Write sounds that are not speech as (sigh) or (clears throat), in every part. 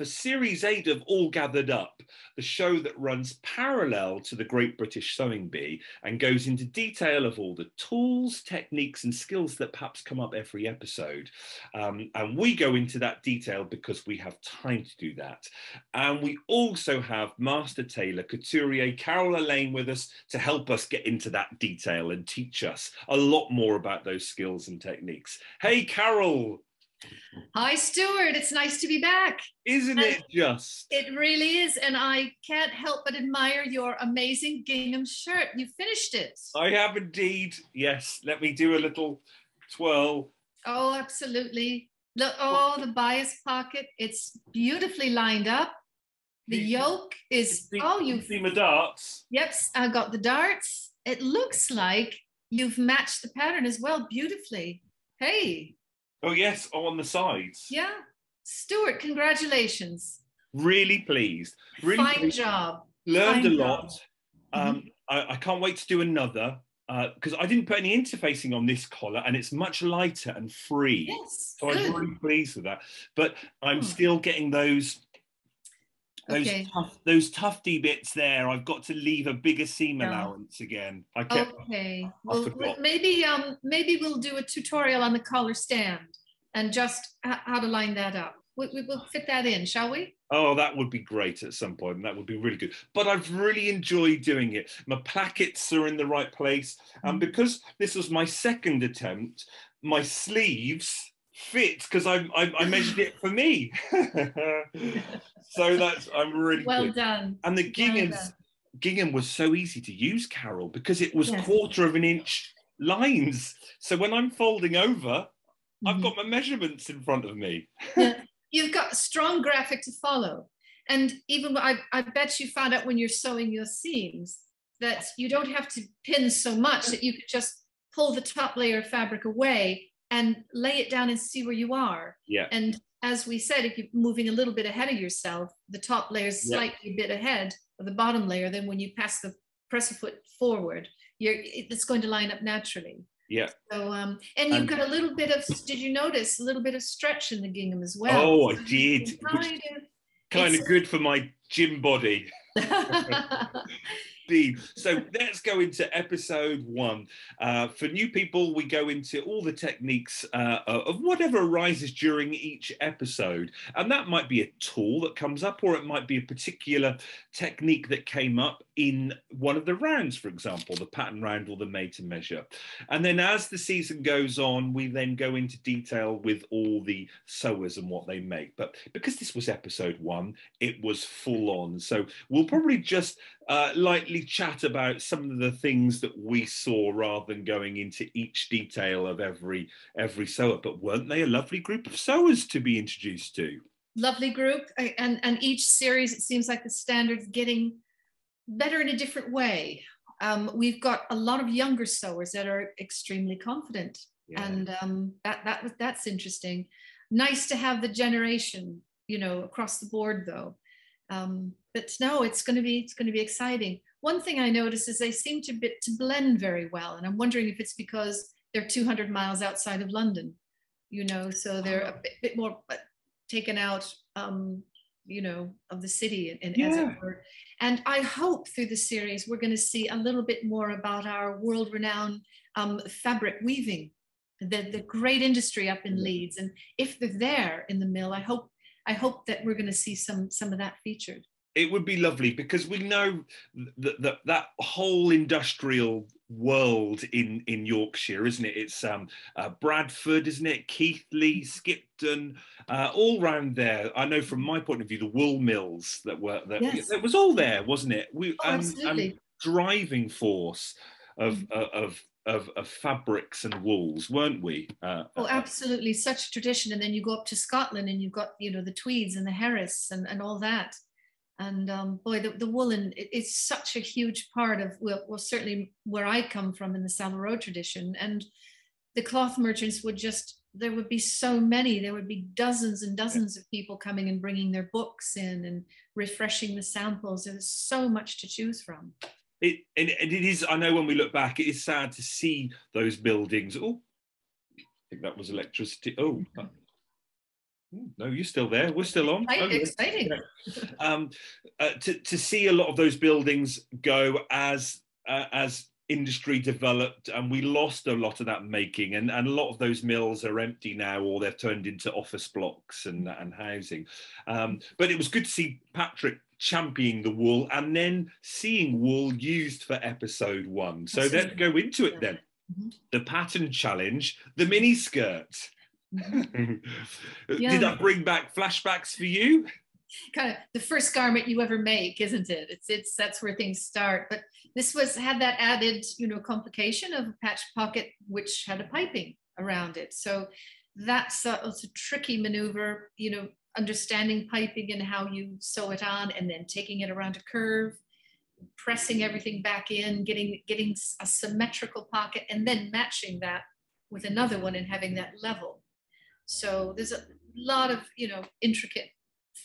for Series 8 of All Gathered Up, the show that runs parallel to the Great British Sewing Bee and goes into detail of all the tools, techniques, and skills that perhaps come up every episode. Um, and we go into that detail because we have time to do that. And we also have Master Tailor Couturier Carol Alayne with us to help us get into that detail and teach us a lot more about those skills and techniques. Hey, Carol. Hi, Stuart. It's nice to be back. Isn't and it just? It really is. And I can't help but admire your amazing gingham shirt. You finished it. I have indeed. Yes. Let me do a little twirl. Oh, absolutely. Look, oh, the bias pocket. It's beautifully lined up. The yoke is, see, oh, you see my darts. Yep, I got the darts. It looks like you've matched the pattern as well beautifully. Hey, Oh yes, oh, on the sides. Yeah. Stuart, congratulations. Really pleased. Really Fine pleased. job. Learned Fine a lot. job. Um, I, I, can't wait to do another because uh, I didn't put any interfacing on this collar and it's much lighter and free. Yes. So good. I'm really pleased with that. But I'm Oh. still getting those those Okay. tough those tufty bits there. I've got to leave a bigger seam Yeah. allowance again. I kept Okay. Well, forgot. maybe um maybe we'll do a tutorial on the collar stand and just how to line that up. We, we will fit that in, shall we? Oh, that would be great at some point. That would be really good. But I've really enjoyed doing it. My plackets are in the right place. And Mm. because this was my second attempt, my sleeves fit because I, I, I measured it for me. (laughs) so that's, I'm really Well done. And the Well ginghams, done. gingham was so easy to use, Carol, because it was Yes. quarter of an inch lines. So when I'm folding over, I've Mhm. got my measurements in front of me. Yeah. (laughs) You've got a strong graphic to follow. And even I, I bet you found out when you're sewing your seams that you don't have to pin so much that you could just pull the top layer of fabric away and lay it down and see where you are. Yeah. And as we said, if you're moving a little bit ahead of yourself, the top layer is slightly a bit ahead of the bottom layer. Then when you pass the presser foot forward, you're it's going to line up naturally. Yeah. So um, and you've And- got a little bit of. Did you notice a little bit of stretch in the gingham as well? Oh, I So you did, kind of- Kind of good for my gym body. (laughs) (laughs) Indeed. So let's go into episode one. Uh, for new people, we go into all the techniques uh, of whatever arises during each episode. And that might be a tool that comes up, or it might be a particular technique that came up in one of the rounds, for example, the pattern round or the made to measure. And then as the season goes on, we then go into detail with all the sewers and what they make. But because this was episode one, it was full on. So we'll probably just uh, lightly chat about some of the things that we saw rather than going into each detail of every every sewer. But weren't they a lovely group of sewers to be introduced to? Lovely group, and and each series it seems like the standards getting better in a different way. Um, we've got a lot of younger sewers that are extremely confident, Yeah. and um, that that was that's interesting. Nice to have the generation, you know, across the board though. Um, but no, it's going to be it's going to be exciting. One thing I noticed is they seem to bit to blend very well, and I'm wondering if it's because they're 200 miles outside of London, you know, so they're a bit, bit more uh, taken out, um, you know, of the city, and, as it were. And I hope through the series we're going to see a little bit more about our world-renowned um, fabric weaving, the the great industry up in Leeds. And if they're there in the mill, I hope I hope that we're going to see some some of that featured. it would be lovely because we know that that, that whole industrial world in in Yorkshire, isn't it? It's um, uh, Bradford, isn't it? Keighley, Skipton, uh, all round there. I know from my point of view, the wool mills that were that Yes. it was all there, wasn't it? We Oh, and- and absolutely. driving force of Mm. uh, of of, of fabrics and wools, weren't we? Uh, Oh, uh, absolutely, such a tradition. And then you go up to Scotland and you've got, you know, the tweeds and the Harris and, and all that. And um, boy, the, the woolen it, it's such a huge part of, well, well, certainly where I come from in the Savile Row tradition. And the cloth merchants would just, there would be so many, there would be dozens and dozens of people coming and bringing their books in and refreshing the samples. There was so much to choose from. It and, and it is. I know when we look back, it is sad to see those buildings. Oh, I think that was electricity. Oh, No, you're still there. We're still on. Exciting. Okay. exciting. Um, uh, to to see a lot of those buildings go as uh, as industry developed and we lost a lot of that making and, and a lot of those mills are empty now or they've turned into office blocks and, and housing um, but it was good to see patrick championing the wool and then seeing wool used for episode one so let's go into it then Mhm. the pattern challenge the mini skirt Mhm. (laughs) did that bring back flashbacks for you kind of the first garment you ever make, isn't it? It's it's that's where things start. But this was had that added, you know, complication of a patch pocket which had a piping around it. So that's a, it's a tricky maneuver, you know, understanding piping and how you sew it on, and then taking it around a curve, pressing everything back in, getting getting a symmetrical pocket, and then matching that with another one and having that level. So there's a lot of you know intricate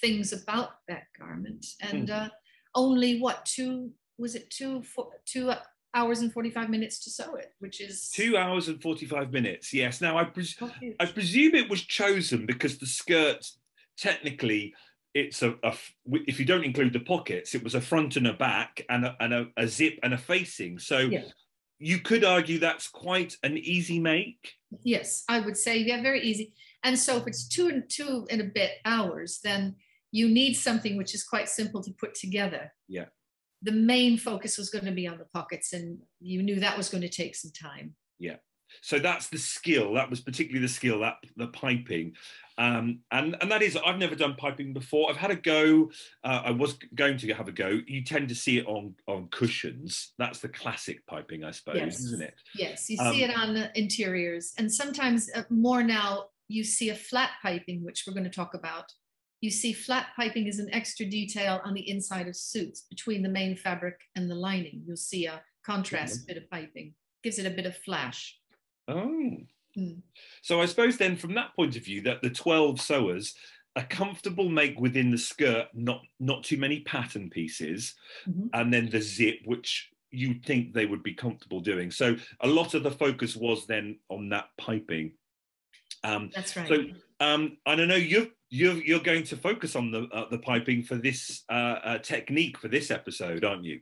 things about that garment and uh, only what two was it two four, two hours and 45 minutes to sew it which is two hours and 45 minutes yes. Now i pres- I presume it was chosen because the skirt, technically, it's a if you don't include the pockets, it was a front and a back and a, and a, a zip and a facing. So Yeah. you could argue that's quite an easy make. yes i would say yeah very easy and so if it's two and two and a bit hours then you need something which is quite simple to put together Yeah. the main focus was going to be on the pockets and you knew that was going to take some time Yeah. So that's the skill. That was particularly the skill that the piping, um, and and that is I've never done piping before. I've had a go. Uh, I was going to have a go. You tend to see it on on cushions. That's the classic piping, I suppose, Yes. isn't it? Yes, you Um, see it on the interiors, and sometimes uh, more now. You see a flat piping, which we're going to talk about. You see flat piping is an extra detail on the inside of suits between the main fabric and the lining. You'll see a contrast bit of piping, gives it a bit of flash. Oh. Hmm. So I suppose then from that point of view that the 12 sewers a comfortable make within the skirt, not not too many pattern pieces, Mhm. and then the zip, which you'd think they would be comfortable doing. So a lot of the focus was then on that piping. Um, That's right. So, um, and I know you're you're you're going to focus on the uh, the piping for this uh, uh, technique for this episode, aren't you?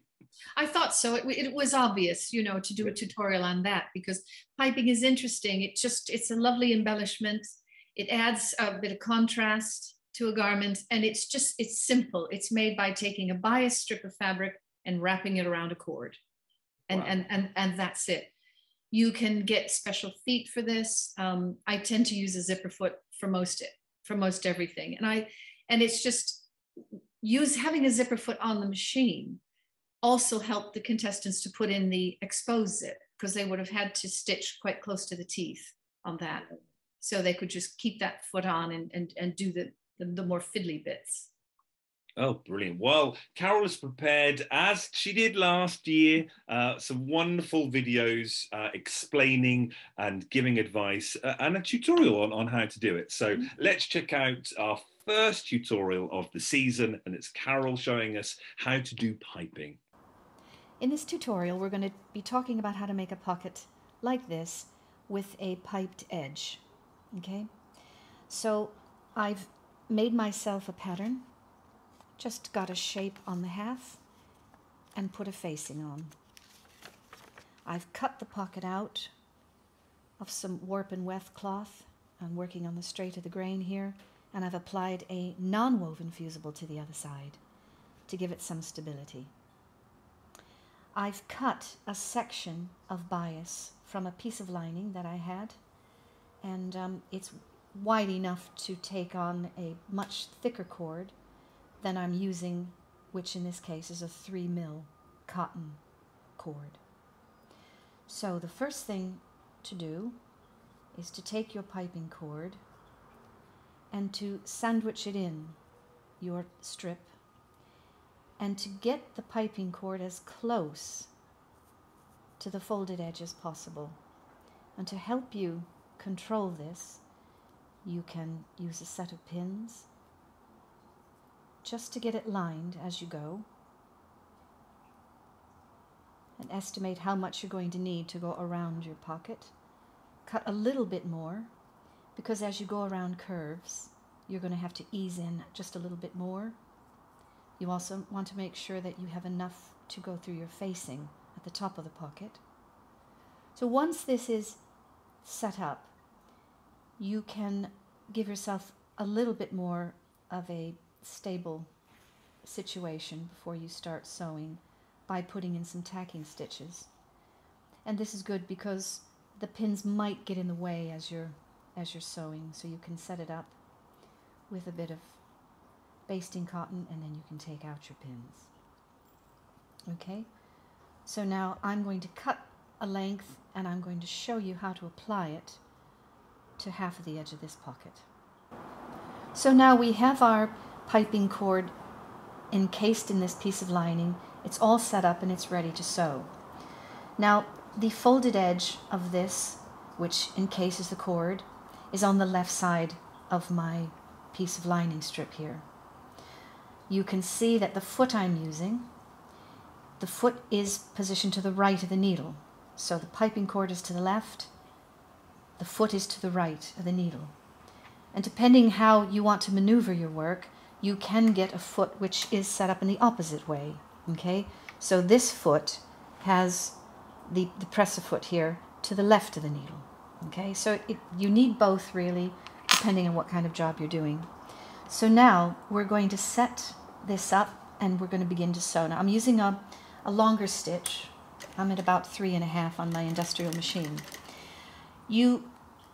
I thought so. It, it was obvious, you know, to do a tutorial on that because piping is interesting. It just, it's a lovely embellishment. It adds a bit of contrast to a garment and it's just, it's simple. It's made by taking a bias strip of fabric and wrapping it around a cord. And, Wow. and, and, and that's it. You can get special feet for this. Um, I tend to use a zipper foot for most, it for most everything. And I, and it's just use having a zipper foot on the machine also helped the contestants to put in the exposed zip because they would have had to stitch quite close to the teeth on that. So they could just keep that foot on and, and, and do the, the, the more fiddly bits. Oh, brilliant. Well, Carol has prepared, as she did last year, uh, some wonderful videos uh, explaining and giving advice uh, and a tutorial on, on how to do it. So Mhm. let's check out our first tutorial of the season, and it's Carol showing us how to do piping. In this tutorial, we're going to be talking about how to make a pocket like this with a piped edge. Okay? So I've made myself a pattern, just got a shape on the half, and put a facing on. I've cut the pocket out of some warp and weft cloth. I'm working on the straight of the grain here, and I've applied a non-woven fusible to the other side to give it some stability. I've cut a section of bias from a piece of lining that I had, and um, it's wide enough to take on a much thicker cord than I'm using, which in this case is a 3 mil cotton cord. So the first thing to do is to take your piping cord and to sandwich it in your strip and to get the piping cord as close to the folded edge as possible. And to help you control this, you can use a set of pins just to get it lined as you go and estimate how much you're going to need to go around your pocket. Cut a little bit more because as you go around curves, you're going to have to ease in just a little bit more. You also want to make sure that you have enough to go through your facing at the top of the pocket. So once this is set up, you can give yourself a little bit more of a stable situation before you start sewing by putting in some tacking stitches. And this is good because the pins might get in the way as you're as you're sewing, so you can set it up with a bit of basting cotton and then you can take out your pins. Okay, so now I'm going to cut a length and I'm going to show you how to apply it to half of the edge of this pocket. So now we have our piping cord encased in this piece of lining. It's all set up and it's ready to sew. Now the folded edge of this, which encases the cord, is on the left side of my piece of lining strip here. You can see that the foot I'm using, the foot is positioned to the right of the needle. So the piping cord is to the left, the foot is to the right of the needle. And depending how you want to maneuver your work, you can get a foot which is set up in the opposite way. Okay, so this foot has the, the presser foot here to the left of the needle. Okay, so it, you need both really, depending on what kind of job you're doing. So now we're going to set this up and we're going to begin to sew. Now I'm using a, a longer stitch. I'm at about three and a half on my industrial machine. You,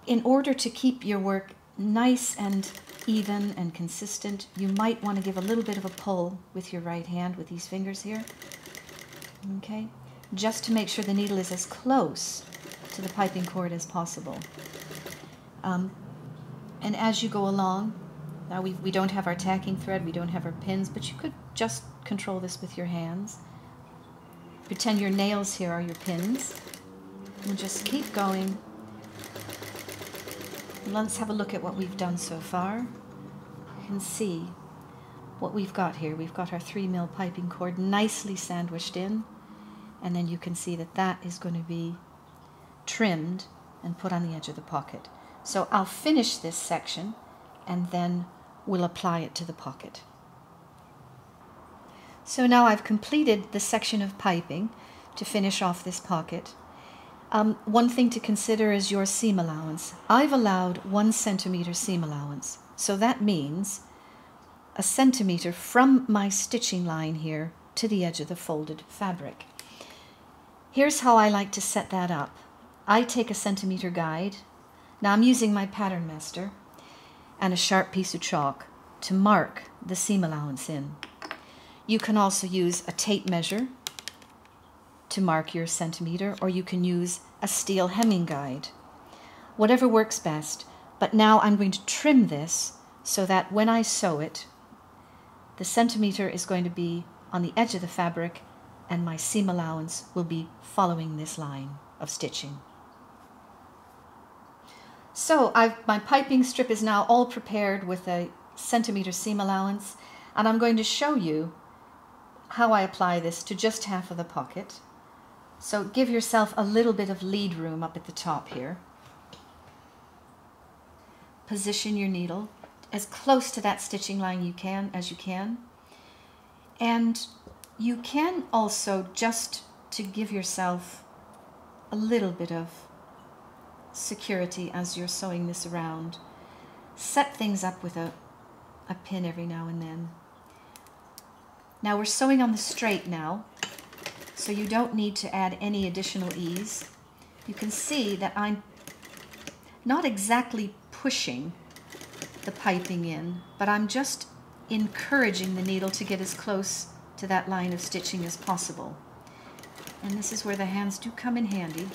in order to keep your work nice and even and consistent, you might want to give a little bit of a pull with your right hand with these fingers here. Okay, just to make sure the needle is as close to the piping cord as possible. Um, and as you go along, now we, we don't have our tacking thread, we don't have our pins, but you could just control this with your hands. Pretend your nails here are your pins. And just keep going. And let's have a look at what we've done so far. You can see what we've got here. We've got our three mil piping cord nicely sandwiched in. And then you can see that that is going to be trimmed and put on the edge of the pocket. So I'll finish this section and then we'll apply it to the pocket. So now I've completed the section of piping to finish off this pocket. Um, one thing to consider is your seam allowance. I've allowed one centimeter seam allowance. So that means a centimeter from my stitching line here to the edge of the folded fabric. Here's how I like to set that up. I take a centimeter guide. Now I'm using my pattern master and a sharp piece of chalk to mark the seam allowance in. You can also use a tape measure to mark your centimeter, or you can use a steel hemming guide. Whatever works best, but now I'm going to trim this so that when I sew it, the centimeter is going to be on the edge of the fabric and my seam allowance will be following this line of stitching. So I've, my piping strip is now all prepared with a centimeter seam allowance and I'm going to show you how I apply this to just half of the pocket. So give yourself a little bit of lead room up at the top here. Position your needle as close to that stitching line you can as you can. And you can also just to give yourself a little bit of security as you're sewing this around. Set things up with a, a pin every now and then. Now we're sewing on the straight now, so you don't need to add any additional ease. You can see that I'm not exactly pushing the piping in, but I'm just encouraging the needle to get as close to that line of stitching as possible. And this is where the hands do come in handy.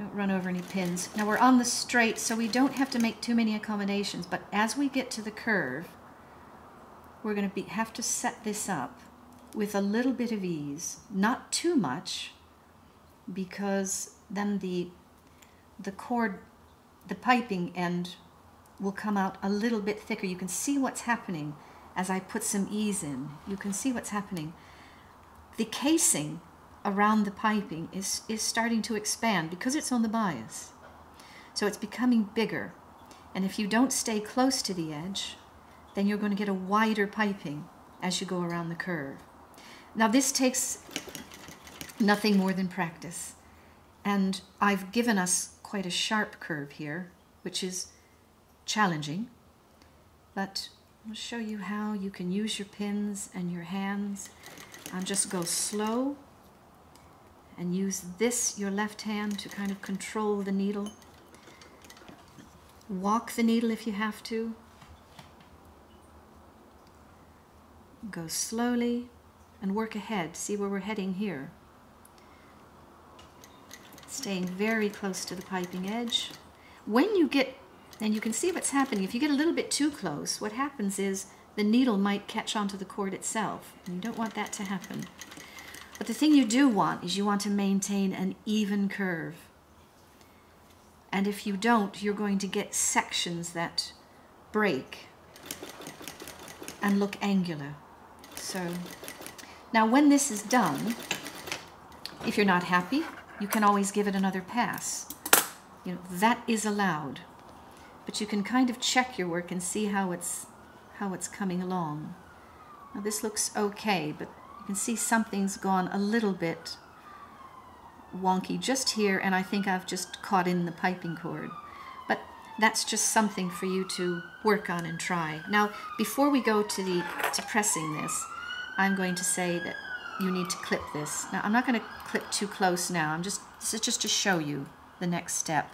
Don't run over any pins. Now we're on the straight, so we don't have to make too many accommodations, but as we get to the curve, we're going to be, have to set this up with a little bit of ease, not too much, because then the, the cord, the piping end will come out a little bit thicker. You can see what's happening as I put some ease in. You can see what's happening. The casing around the piping is, is starting to expand because it's on the bias. So it's becoming bigger. And if you don't stay close to the edge, then you're going to get a wider piping as you go around the curve. Now this takes nothing more than practice. And I've given us quite a sharp curve here, which is challenging. But I'll show you how you can use your pins and your hands and just go slow and use this, your left hand, to kind of control the needle. Walk the needle if you have to. Go slowly and work ahead. See where we're heading here. Staying very close to the piping edge. When you get, and you can see what's happening, if you get a little bit too close, what happens is the needle might catch onto the cord itself, and you don't want that to happen. But the thing you do want is you want to maintain an even curve. And if you don't, you're going to get sections that break and look angular. So now when this is done, if you're not happy, you can always give it another pass. You know, that is allowed. But you can kind of check your work and see how it's how it's coming along. Now this looks okay, but see something's gone a little bit wonky just here, and I think I've just caught in the piping cord. But that's just something for you to work on and try. Now, before we go to the to pressing this, I'm going to say that you need to clip this. Now, I'm not going to clip too close now. I'm just this is just to show you the next step.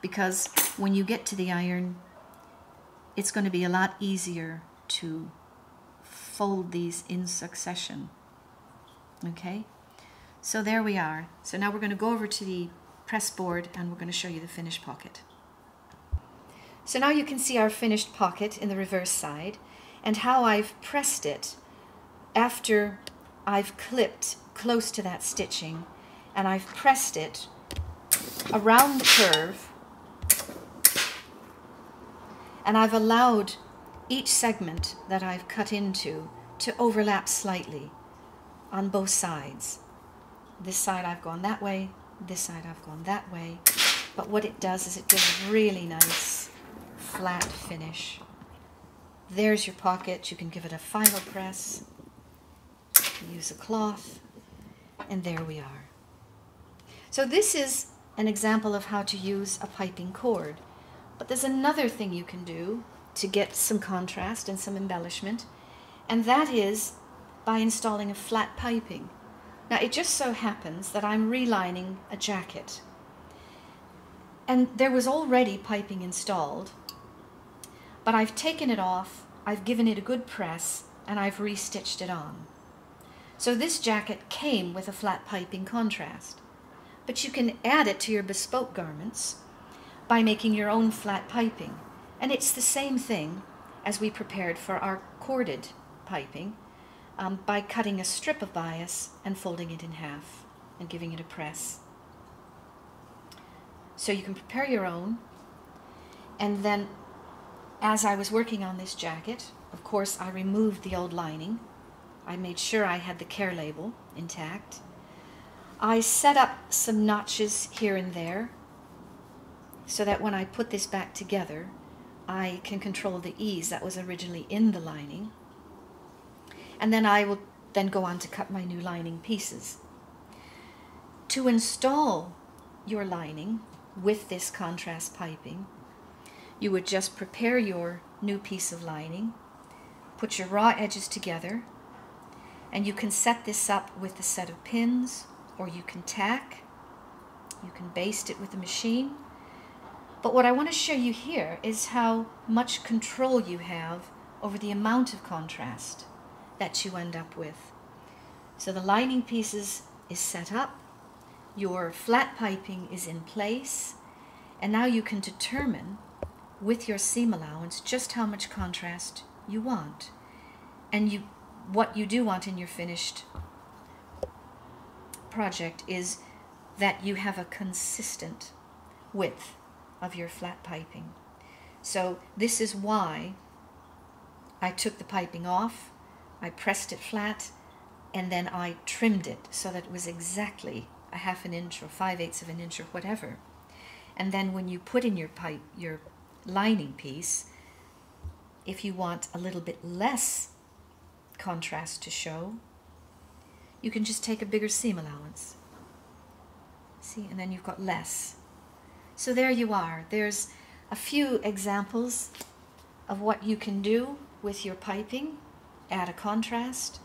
Because when you get to the iron, it's going to be a lot easier to fold these in succession. Okay? So there we are. So now we're going to go over to the press board and we're going to show you the finished pocket. So now you can see our finished pocket in the reverse side and how I've pressed it after I've clipped close to that stitching and I've pressed it around the curve and I've allowed each segment that I've cut into to overlap slightly on both sides. This side I've gone that way, this side I've gone that way. But what it does is it gives a really nice flat finish. There's your pocket. You can give it a final press. Use a cloth. And there we are. So this is an example of how to use a piping cord. But there's another thing you can do to get some contrast and some embellishment, and that is by installing a flat piping. Now it just so happens that I'm relining a jacket. And there was already piping installed, but I've taken it off, I've given it a good press, and I've restitched it on. So this jacket came with a flat piping contrast. But you can add it to your bespoke garments by making your own flat piping. And it's the same thing as we prepared for our corded piping um, by cutting a strip of bias and folding it in half and giving it a press. So you can prepare your own. And then as I was working on this jacket, of course, I removed the old lining. I made sure I had the care label intact. I set up some notches here and there so that when I put this back together, I can control the ease that was originally in the lining. And then I will then go on to cut my new lining pieces. To install your lining with this contrast piping, you would just prepare your new piece of lining, put your raw edges together, and you can set this up with a set of pins, or you can tack, you can baste it with a machine, but what I want to show you here is how much control you have over the amount of contrast that you end up with. So the lining pieces is set up, your flat piping is in place, and now you can determine with your seam allowance just how much contrast you want. And you what you do want in your finished project is that you have a consistent width of your flat piping. So this is why I took the piping off, I pressed it flat, and then I trimmed it so that it was exactly a half an inch or five eighths of an inch or whatever. And then when you put in your pipe, your lining piece, if you want a little bit less contrast to show, you can just take a bigger seam allowance. See, and then you've got less. So there you are. There's a few examples of what you can do with your piping. Add a contrast,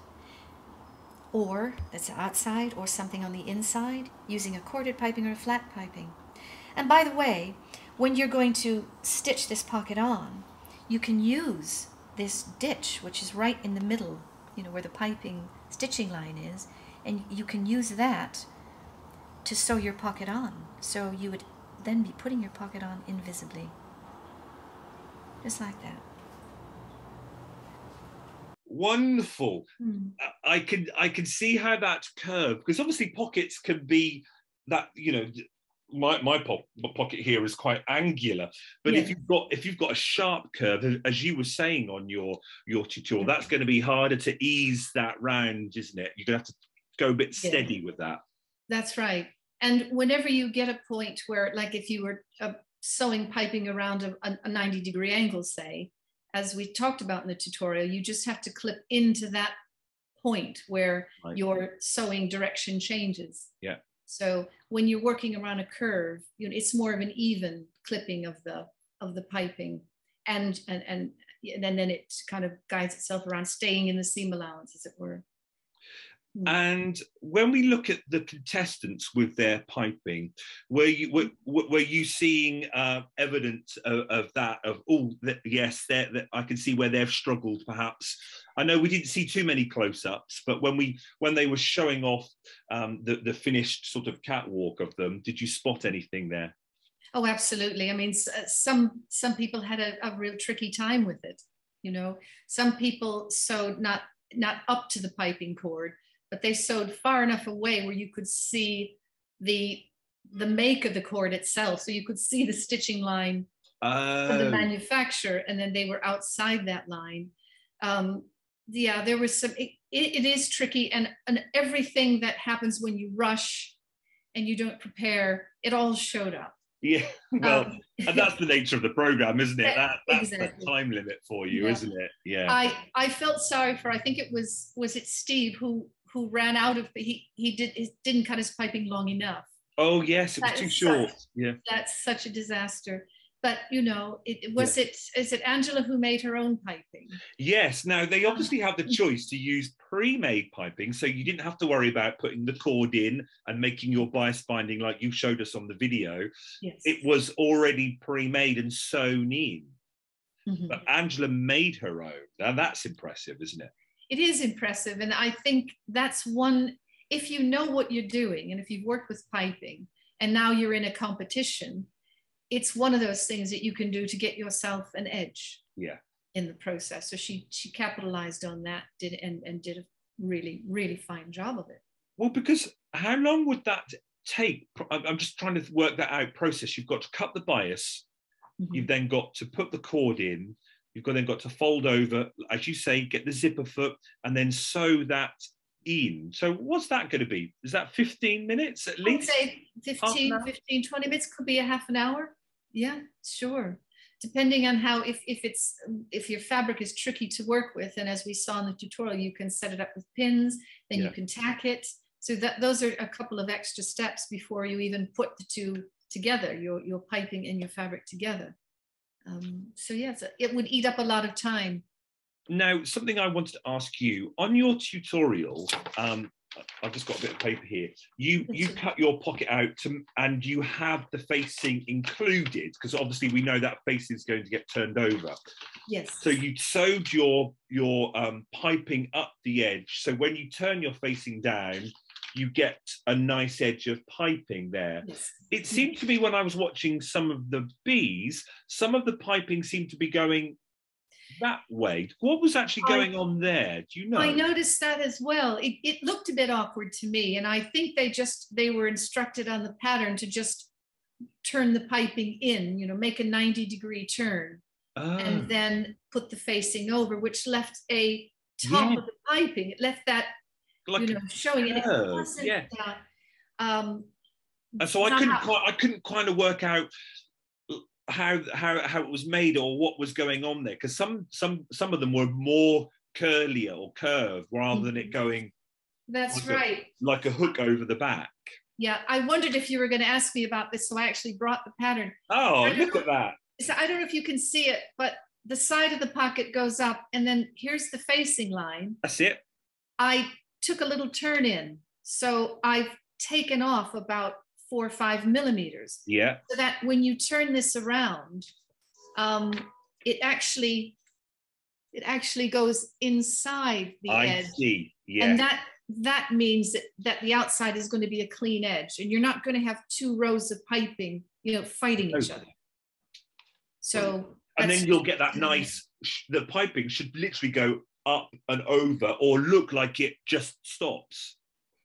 or that's outside or something on the inside using a corded piping or a flat piping. And by the way, when you're going to stitch this pocket on, you can use this ditch, which is right in the middle, you know, where the piping stitching line is, and you can use that to sew your pocket on. So you would then be putting your pocket on invisibly. Just like that. Wonderful. Mm. I can I can see how that's curved because obviously pockets can be that you know my my po- pocket here is quite angular but yeah. if you've got if you've got a sharp curve as you were saying on your your tutorial that's going to be harder to ease that round isn't it you're going to have to go a bit steady yeah. with that that's right and whenever you get a point where like if you were uh, sewing piping around a, a 90 degree angle say as we talked about in the tutorial you just have to clip into that point where right. your sewing direction changes yeah so when you're working around a curve, you know, it's more of an even clipping of the of the piping, and and and and then it kind of guides itself around staying in the seam allowance, as it were. Hmm. And when we look at the contestants with their piping, were you were, were you seeing uh, evidence of, of, that? Of oh, yes, that I can see where they've struggled. Perhaps I know we didn't see too many close-ups, but when we when they were showing off um, the the finished sort of catwalk of them, did you spot anything there? Oh, absolutely. I mean, uh, some some people had a, a real tricky time with it. You know, some people sewed not not up to the piping cord but they sewed far enough away where you could see the the make of the cord itself. So you could see the stitching line uh, of the oh. manufacturer, and then they were outside that line. Um, yeah, there was some. It, it is tricky, and and everything that happens when you rush and you don't prepare, it all showed up. Yeah, well, um, and (laughs) that's the nature of the program, isn't it? That, that's exactly. the time limit for you, yeah. isn't it? Yeah. I I felt sorry for. I think it was was it Steve who who ran out of he he did he didn't cut his piping long enough. Oh yes, it was that too short. Such, yeah, that's such a disaster. But you know, it was yeah. it is it Angela who made her own piping? Yes. Now they obviously have the (laughs) choice to use pre-made piping, so you didn't have to worry about putting the cord in and making your bias binding like you showed us on the video. Yes. It was already pre-made and sewn in. Mm-hmm. But Angela made her own. Now that's impressive, isn't it? It is impressive. And I think that's one, if you know what you're doing and if you've worked with piping and now you're in a competition, it's one of those things that you can do to get yourself an edge. Yeah. In the process. So she she capitalized on that, did and, and did a really, really fine job of it. Well, because how long would that take? I'm just trying to work that out process. You've got to cut the bias, mm-hmm. you've then got to put the cord in, You've got, then got to fold over, as you say, get the zipper foot, and then sew that in. So what's that going to be? Is that 15 minutes at least? I'd say 15, 15, 20 minutes could be a half an hour. Yeah, sure. Depending on how, if, if it's, if your fabric is tricky to work with, and as we saw in the tutorial, you can set it up with pins, then yeah. you can tack it. So that those are a couple of extra steps before you even put the two together, your, your piping and your fabric together. Um, so yes, it would eat up a lot of time. Now, something I wanted to ask you on your tutorial. Um, I've just got a bit of paper here. You you cut your pocket out to, and you have the facing included because obviously we know that face is going to get turned over. Yes. So you sewed your your um, piping up the edge. So when you turn your facing down, you get a nice edge of piping there. Yes. It seemed to me when I was watching some of the bees, some of the piping seemed to be going that way. What was actually going I, on there? Do you know? I noticed that as well. It, it looked a bit awkward to me, and I think they just they were instructed on the pattern to just turn the piping in, you know, make a 90 degree turn, oh. and then put the facing over, which left a top yeah. of the piping. It left that like you know, showing it. it wasn't yeah. that. Um, and so I couldn't, quite, I couldn't kind of work out how how how it was made or what was going on there? Because some some some of them were more curlier or curved rather than it Mhm. going That's right. like a hook over the back. Yeah, I wondered if you were going to ask me about this, so I actually brought the pattern. Oh, look know. at that! So I don't know if you can see it, but the side of the pocket goes up, and then here's the facing line. That's it. I took a little turn in, so I've taken off about four or five millimeters, Yeah, so that when you turn this around, um, it actually it actually goes inside the I edge. see. Yeah, and that that means that, that the outside is going to be a clean edge and you're not going to have two rows of piping you know fighting each other so and then you'll get that (clears throat) nice. The piping should literally go up and over, or look like it just stops.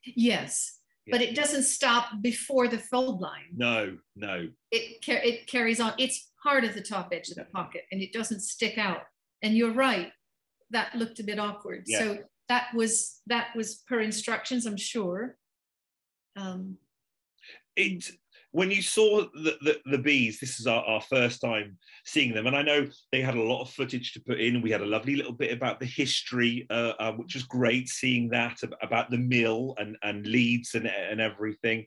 yes but it doesn't stop before the fold line. No, no. it ca- it carries on. It's part of the top edge of the pocket and it doesn't stick out. And you're right that looked a bit awkward. Yeah. so that was that was per instructions i'm sure. Um it when you saw the, the, the bees this is our, our first time seeing them and i know they had a lot of footage to put in. We had a lovely little bit about the history uh, uh, which was great seeing that about the mill and, and Leeds and, and everything.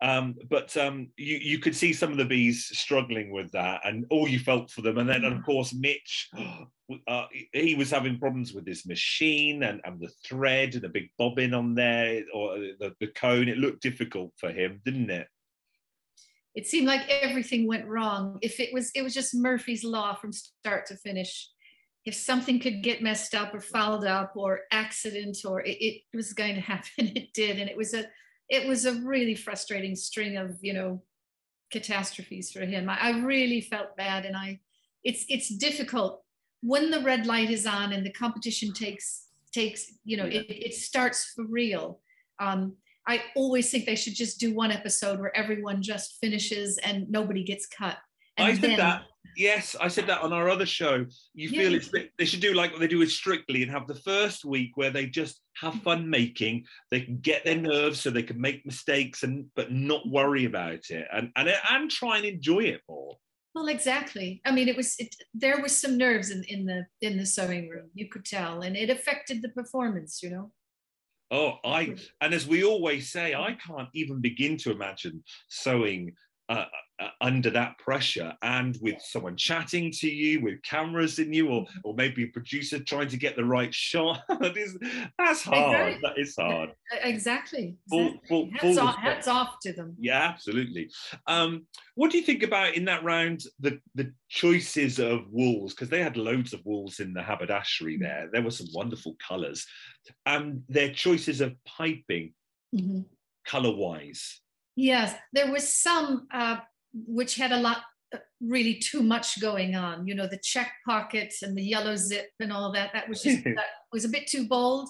Um, but um, you, you could see some of the bees struggling with that and all you felt for them. And then of course mitch (gasps) uh, he was having problems with his machine and, and the thread and the big bobbin on there or the, the cone. It looked difficult for him didn't it it seemed like everything went wrong. If it was it was just murphy's law from start to finish. If something could get messed up or fouled up or accident or it, it was going to (laughs) happen it did. And it was a it was a really frustrating string of you know catastrophes for him. I, I really felt bad and i it's it's difficult. When the red light is on and the competition takes takes you know Yeah. it, it starts for real um I always think they should just do one episode where everyone just finishes and nobody gets cut. And I said then- that. Yes, I said that on our other show. You Yeah. feel it's they should do like what they do with Strictly and have the first week where they just have mm-hmm. fun making. They can get their nerves so they can make mistakes and but not worry about it and and and try and enjoy it more. Well, exactly. I mean, it was it, there was some nerves in, in the in the sewing room. You could tell, and it affected the performance. You know. Oh, I and as we always say, I can't even begin to imagine sewing uh, uh, under that pressure and with someone chatting to you, with cameras in you, or or maybe a producer trying to get the right shot. (laughs) that is that's hard. Exactly. That is hard. E- Exactly. Full- exactly. full- hats, full off, hats off to them. Yeah, absolutely. Um, what do you think about in that round the the choices of wools? Because they had loads of wools in the haberdashery there. There were some wonderful colours, and their choices of piping Mhm. colour wise. Yes, there was some uh, which had a lot, uh, really too much going on. You know, the check pockets and the yellow zip and all that. That was just (laughs) that was a bit too bold.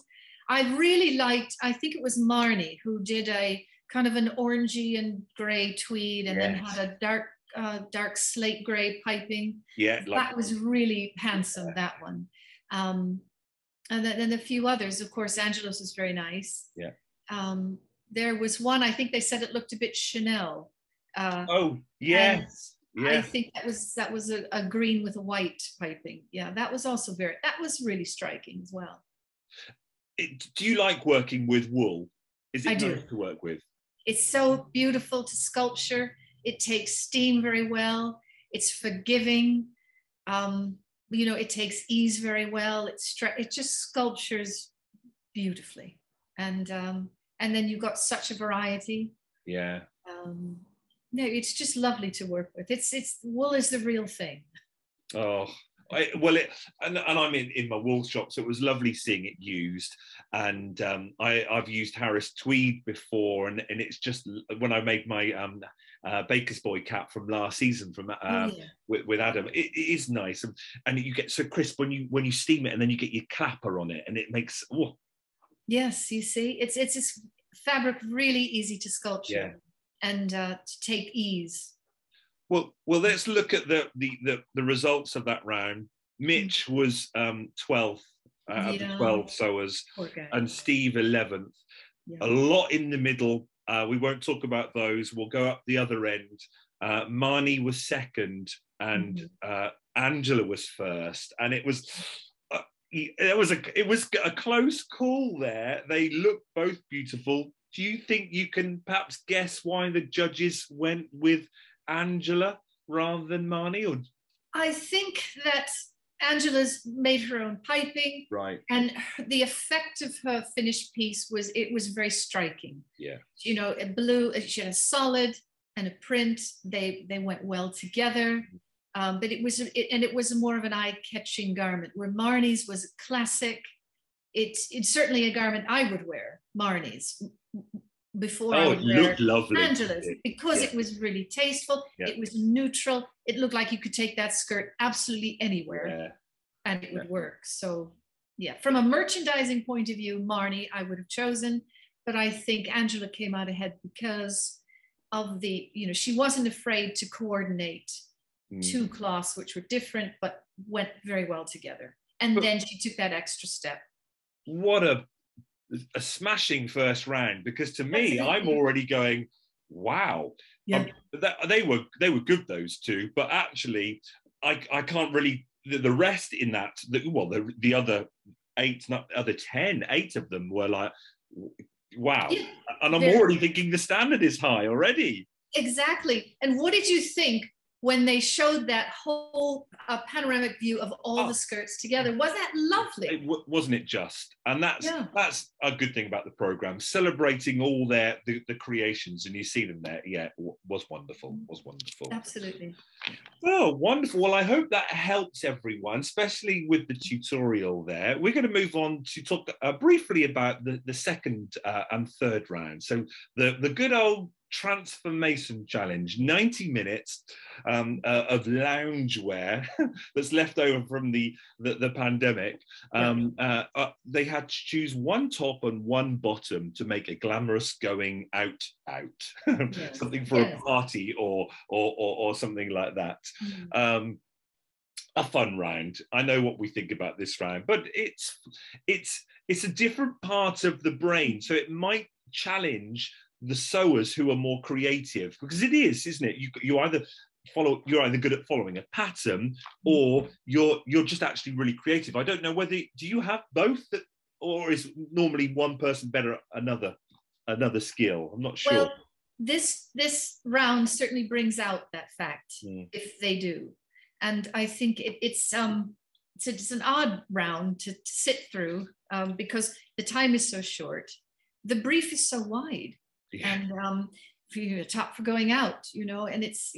I really liked. I think it was Marnie who did a kind of an orangey and gray tweed, and then had a dark, uh, dark slate gray piping. Yeah, like that was really handsome. That one. Um, and then, then a few others. Of course, Angela's was very nice. Yeah. Um, there was one. I think they said it looked a bit Chanel. Uh, oh yes, I think that was that was a, a green with a white piping. Yeah, that was also very. That was really striking as well. It- do you like working with wool? Is it I do. to work with? It's so beautiful to sculpture. It takes steam very well. It's forgiving. Um, you know, it takes ease very well. It's stre- it just sculptures beautifully, and um, and then you've got such a variety. Yeah. Um, no, it's just lovely to work with. It's it's wool is the real thing. Oh, I, well, it and, and I'm in, in my wool shop, so it was lovely seeing it used. And um, I, I've used Harris Tweed before, and, and it's just when I made my um, uh, Baker's Boy cap from last season from uh, Oh, yeah. with, with Adam, it, it is nice, and, and you get so crisp when you when you steam it, and then you get your clapper on it, and it makes oh, Yes, you see, it's it's this fabric really easy to sculpture and uh, to take ease. Well, well, let's look at the the the, the results of that round. Mitch was um, 12th out of the 12 sewers, Poor and Steve 11th. Yeah. A lot in the middle. Uh, we won't talk about those. We'll go up the other end. Uh, Marnie was second and Mhm. uh, Angela was first, and it was. Uh, it was a it was a close call there. They look both beautiful. Do you think you can perhaps guess why the judges went with Angela rather than Marnie? Or I think that Angela's made her own piping, right, and the effect of her finished piece was it was very striking. yeah, You know, it blue. She had a solid and a print. They they went well together. Um, but it was it, and it was more of an eye-catching garment. Where Marnie's was a classic. It's it's certainly a garment I would wear. Marnie's before oh, it looked lovely. Angela's because Yeah. it was really tasteful. Yeah. It was neutral. It looked like you could take that skirt absolutely anywhere Yeah. and it would work. So, yeah, from a merchandising point of view, Marnie, I would have chosen, but I think Angela came out ahead because of the, you know, she wasn't afraid to coordinate Mm. two cloths which were different but went very well together. And But- then she took that extra step. what a a smashing first round because to me i'm already going wow. Yeah. Um, that, they were they were good those two but actually i i can't really the, the rest in that the, well the the other eight not other ten eight of them were like wow. Yeah, and i'm they're- already thinking the standard is high already. Exactly. And what did you think when they showed that whole uh, panoramic view of all Oh. the skirts together? Was that lovely? it, w- wasn't it just and that's Yeah. that's a good thing about the program celebrating all their the, the creations and you see them there yeah w- was wonderful was wonderful Absolutely. Oh, wonderful. Well, I hope that helps everyone, especially with the tutorial there. We're going to move on to talk uh, briefly about the, the second uh, and third round. So the, the good old transformation challenge. 90 minutes um, uh, of loungewear (laughs) that's left over from the the, the pandemic. Um, uh, uh, they had to choose one top and one bottom to make a glamorous going out out. (laughs) Yes. something for Yes. a party or, or or or something like that. Mm. um a fun round. I know what we think about this round but it's it's it's a different part of the brain. So it might challenge the sewers who are more creative because it is isn't it? You you either follow you're either good at following a pattern or you're you're just actually really creative. I don't know whether do you have both that or is normally one person better at another another skill? I'm not sure. Well, this this round certainly brings out that fact Mm. if they do, and I think it, it's um it's, it's an odd round to, to sit through um, because the time is so short, the brief is so wide, Yeah. and um, for you top for going out, you know, and it's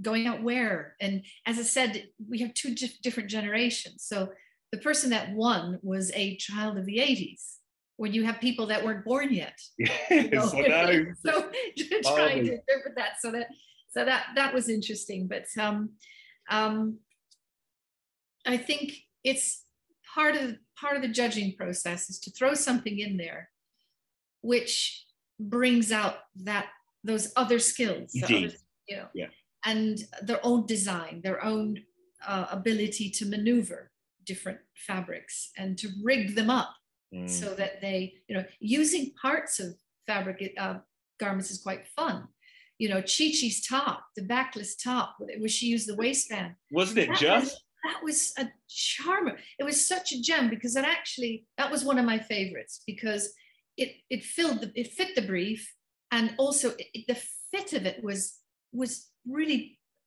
going out where, and as I said, we have two dif- different generations, so the person that won was a child of the 80s when you have people that weren't born yet (laughs) Yes, know. so (laughs) trying (laughs) to interpret that so that so that that was interesting but um um i think it's part of part of the judging process is to throw something in there which brings out that those other skills the other, Yeah. and their own design their own uh, ability to maneuver different fabrics and to rig them up Mm. so that they, you know, using parts of fabric uh, garments is quite fun. You know, Chi Chi's top, the backless top, where she used the waistband. Wasn't it That just? was, that was a charmer. It was such a gem because it actually that was one of my favorites because it it filled the it fit the brief and also it, it- the fit of it was was really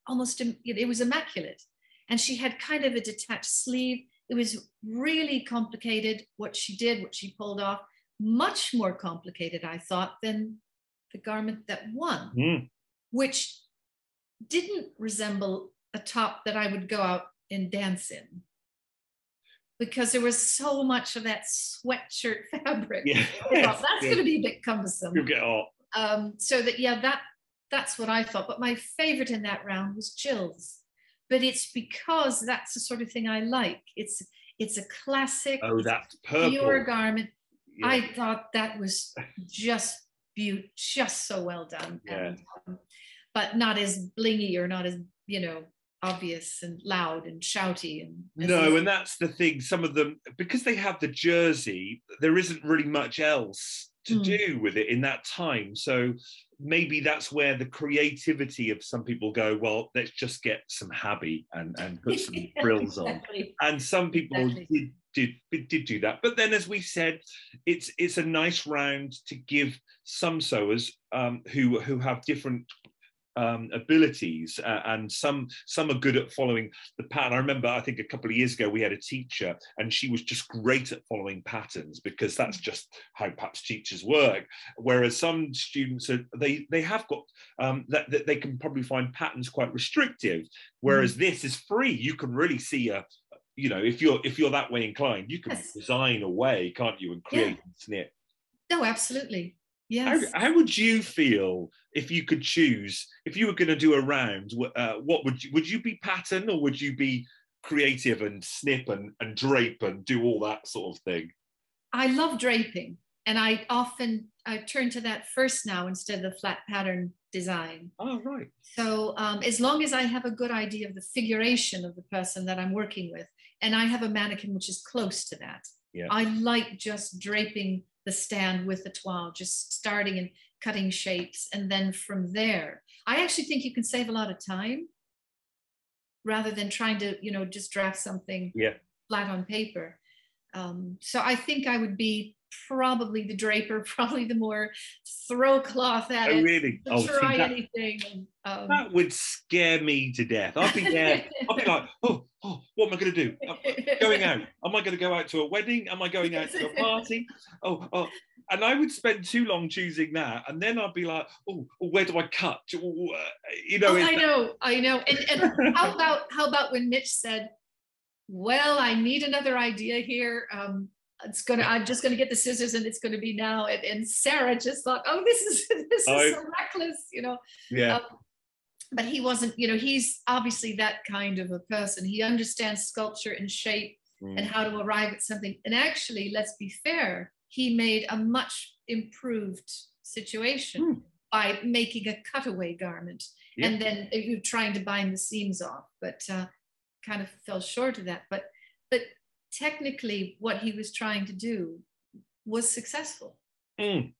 almost it, was immaculate. And she had kind of a detached sleeve. It was really complicated what she did what she pulled off much more complicated i thought than the garment that won Mm. which didn't resemble a top that I would go out and dance in because there was so much of that sweatshirt (laughs) fabric. Yeah. Thought, that's going to be a bit cumbersome. You'll get off. Um, so that yeah, that that's what I thought. But my favorite in that round was Jill's. But it's because that's the sort of thing I like. It's it's a classic Oh, purple. pure garment. Yeah. I thought that was just beautiful, just so well done. Yeah. And, um, but not as blingy or not as, you know, obvious and loud and shouty. And No, and that's the thing. Some of them, because they have the jersey, there isn't really much else to Mm. do with it in that time. So maybe that's where the creativity of some people go, well, let's just get some habby and, and put some (laughs) frills on. And some people Exactly. did, did did do that. But then as we said, it's it's a nice round to give some sewers um, who who have different um, abilities, uh, and some some are good at following the pattern. I remember, I think a couple of years ago, we had a teacher, and she was just great at following patterns because that's just how perhaps teachers work. Whereas some students are they they have got um, that, that they can probably find patterns quite restrictive. Whereas this is free, you can really see a you know if you're if you're that way inclined, you can Yes. design away, can't you, and create and snip. No, absolutely. How, Yes. how would you feel if you could choose if you were going to do a round? Uh, what would you would you be pattern or would you be creative and snip and, and drape and do all that sort of thing? I love draping, and I often I turn to that first now instead of the flat pattern design. Oh right, So um, as long as I have a good idea of the figuration of the person that I'm working with, and I have a mannequin which is close to that, Yeah. I like just draping the stand with the toile, just starting and cutting shapes, and then from there, I actually think you can save a lot of time rather than trying to, you know, just draft something Yeah. flat on paper. Um, so I think I would be probably the draper, (laughs) probably the more throw cloth at oh it, really? Oh, try that, anything. Um, that would scare me to death. I'd be there. I'd be like, oh, oh, what am I going to do? (laughs) Going out. Am I going to go out to a wedding? Am I going out to a party? Oh, oh. And I would spend too long choosing that, and then I'd be like, oh, where do I cut? Oh, uh, You know, Oh, I know, I know. And, and (laughs) how about how about when Mitch said, "Well, I need another idea here. Um, it's gonna. I'm just gonna get the scissors, and it's gonna be now." And, and Sarah just thought, "Oh, this is (laughs) this is I- so reckless," you know. yeah. Um, but he wasn't. You know, he's obviously that kind of a person. He understands sculpture and shape Mm. and how to arrive at something. And actually, let's be fair, he made a much improved situation Hmm. by making a cutaway garment Yeah. and then uh, trying to bind the seams off, but uh, kind of fell short of that. But but technically, what he was trying to do was successful. Mm.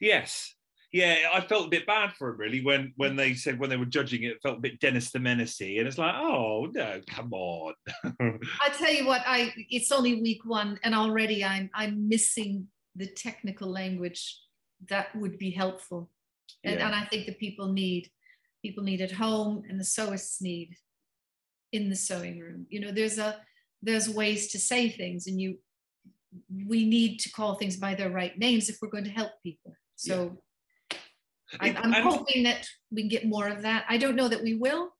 Yes. Yeah, I felt a bit bad for him really when when mm. they said when they were judging it, it felt a bit Dennis the Menacey, and it's like, oh no, come on. (laughs) I tell you what, I it's only week one, and already I'm I'm missing the technical language that would be helpful, and, Yeah. and I think that people need people need at home, and the sewists need in the sewing room. You know, there's a there's ways to say things, and you we need to call things by their right names if we're going to help people. So I'm, (laughs) I'm hoping that we get more of that. I don't know that we will,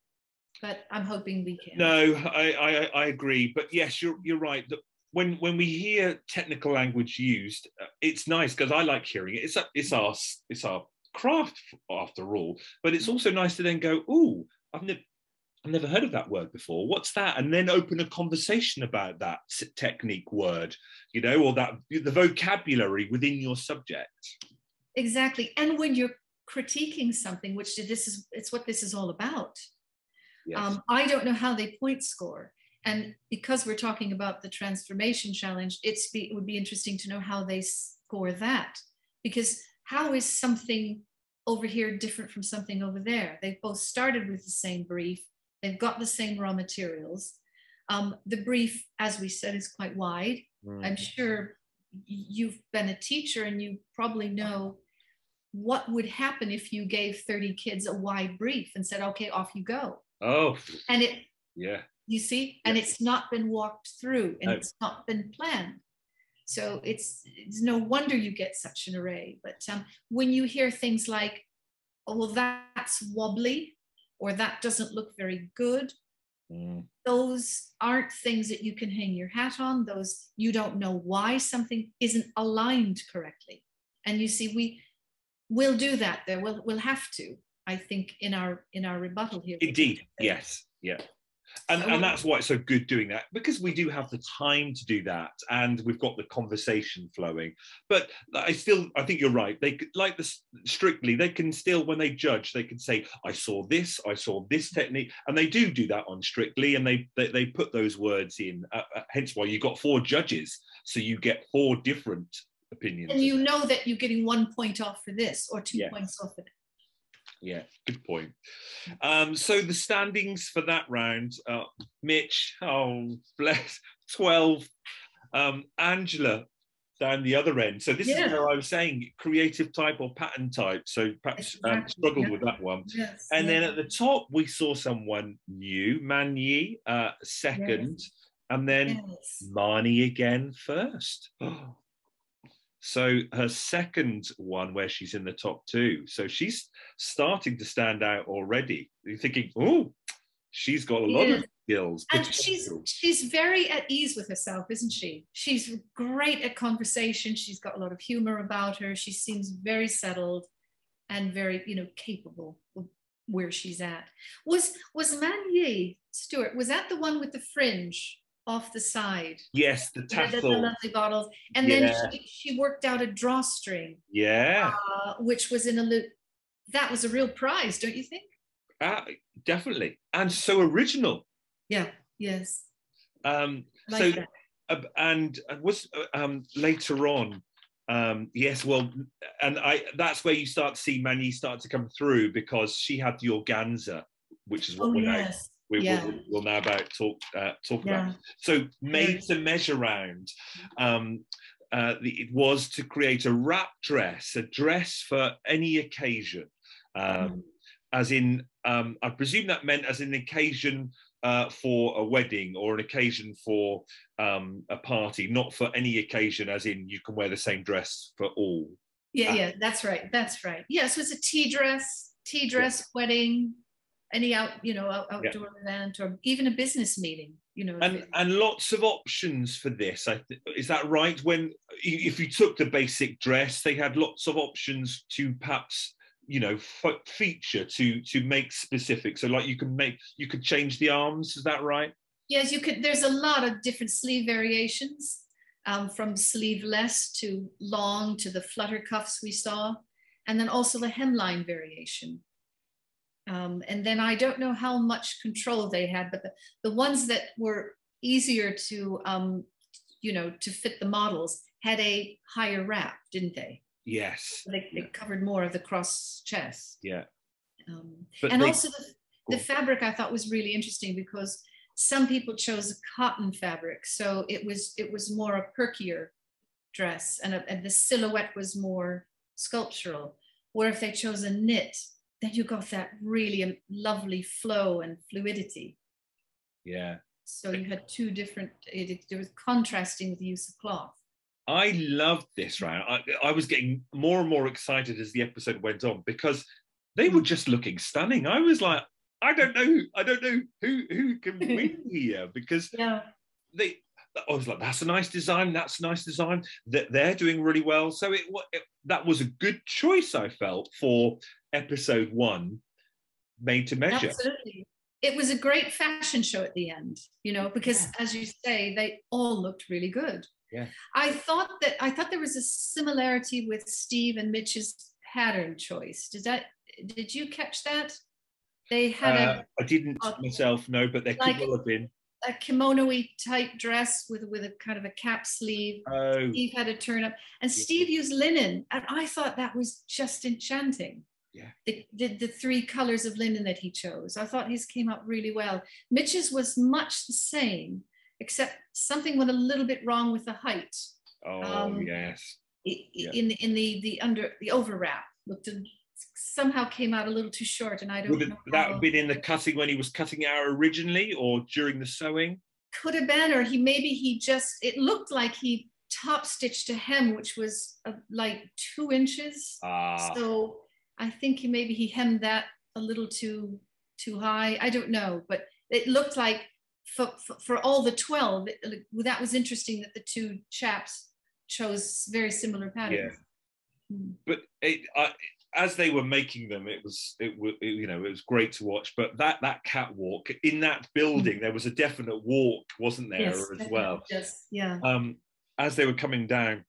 but I'm hoping we can. No, I, I I agree, but yes, you're you're right. That when when we hear technical language used, uh, it's nice because I like hearing it. It's a, it's our it's our craft after all, but it's also nice to then go, oh, I've never. I've never heard of that word before. What's that? And then open a conversation about that technique word, you know, or that the vocabulary within your subject. Exactly. And when you're critiquing something, which this is it's what this is all about. Yes. Um, I don't know how they point score. And because we're talking about the transformation challenge, it's be, it would be interesting to know how they score that. Because how is something over here different from something over there? They've both started with the same brief, they've got the same raw materials. Um, the brief, as we said, is quite wide. Mm. I'm sure you've been a teacher and you probably know what would happen if you gave 30 kids a wide brief and said, okay, off you go. Oh, And it, yeah. you see, and it's not been walked through and No. it's not been planned. So it's, it's no wonder you get such an array. But um, when you hear things like, oh, well, that's wobbly or that doesn't look very good, Mm. those aren't things that you can hang your hat on those you don't know why something isn't aligned correctly and you see we will do that there we'll, we'll have to i think in our in our rebuttal here Indeed, yes, yeah. And, and that's why it's so good doing that because we do have the time to do that and we've got the conversation flowing. But I still, I think you're right. They like this strictly, they can still, when they judge, they can say, I saw this, I saw this technique. And they do do that on strictly and they, they, they put those words in. Uh, uh, hence why you've got four judges. So you get four different opinions. And you know that you're getting one point off for this or two Yes. points off for that. Yeah, good point. Um, so the standings for that round, uh, Mitch, oh bless, twelve. Um, Angela down the other end. So this Yeah. is where I was saying creative type or pattern type. So perhaps um, struggled yeah. with that one. Yes. And then at the top, we saw someone new, Man Yi, uh, second, and then Yes. Marnie again first. (gasps) So her second one where she's in the top two. So she's starting to stand out already. You're thinking, oh, she's got a lot Yeah. of skills. and she's she's very at ease with herself isn't she she's great at conversation she's got a lot of humor about her she seems very settled and very you know capable of where she's at was was man Yi Stuart was that the one with the fringe off the side yes, the the, the- the tassel. lovely bottles and then she, she worked out a drawstring Yeah, uh, which was in a loop that was a real prize don't you think ah, definitely. And so original. yeah yes Um, like so that. uh, and uh, was uh, um, later on um yes well and i that's where you start to see Man Yi start to come through because she had the organza which is what oh we're yes we yeah. will we'll now about talk uh, talk yeah about so made to measure round um uh, the, it was to create a wrap dress a dress for any occasion um, Mm. as in um, i presume that meant as an occasion uh, for a wedding or an occasion for um, a party not for any occasion as in you can wear the same dress for all Yeah, Ah. yeah, that's right. That's right. Yeah, so it's a tea dress, tea dress wedding, any out, you know, out, Yeah. outdoor event or even a business meeting, you know. and it- and lots of options for this I th- is that right when if you took the basic dress they had lots of options to perhaps you know f- feature to to make specific so like you can make you could change the arms is that right yes, you could. There's a lot of different sleeve variations, um, from sleeveless to long to the flutter cuffs we saw, and then also the hemline variation. Um, and then I don't know how much control they had, but the, the ones that were easier to, um, you know, to fit the models had a higher wrap, didn't they? yes They, they Yeah. covered more of the cross chest. yeah Um, and they- also the, the fabric I thought was really interesting because some people chose a cotton fabric, so it was it was more a perkier dress, and, a, and the silhouette was more sculptural. Where if they chose a knit, then you got that really um, lovely flow and fluidity. yeah So you had two different. It, it, there was contrasting with the use of cloth. i loved this round I, I was getting more and more excited as the episode went on because they were just looking stunning i was like i don't know i don't know who who can (laughs) win here because Yeah. they I was like, that's a nice design. That's a nice design. That they're doing really well. So it, it that was a good choice. I felt for episode one, made to measure. Absolutely. It was a great fashion show at the end, you know, because as you say, they all looked really good. Yeah. I thought that I thought there was a similarity with Steve and Mitch's pattern choice. Did that did you catch that? They had Uh, I didn't uh, myself know, but they like could well have been. a, a kimono-y type dress with with a kind of a cap sleeve. Oh, Steve had a turn up, and Steve used linen, and I thought that was just enchanting. Yeah. The, the, the three colors of linen that he chose, I thought his came out really well. Mitch's was much the same, except something went a little bit wrong with the height. oh um, yes. Yeah. In the in the the under the overwrap looked a, somehow came out a little too short, and I don't it, know. that have been in the cutting when he was cutting out originally, or during the sewing? could have been, or he maybe he just it looked like he top stitched a hem, which was uh, like two inches. Ah, So I think he maybe he hemmed that a little too too high. I don't know, but it looked like for, for, for all the 12, it, that was interesting that the two chaps chose very similar patterns. Hmm. but it, I, as they were making them, it was it, wa- it you know it was great to watch. But that that catwalk in that building, there was a definite walk, wasn't there, Yes, as well? Yes, yeah. um, as they were coming down,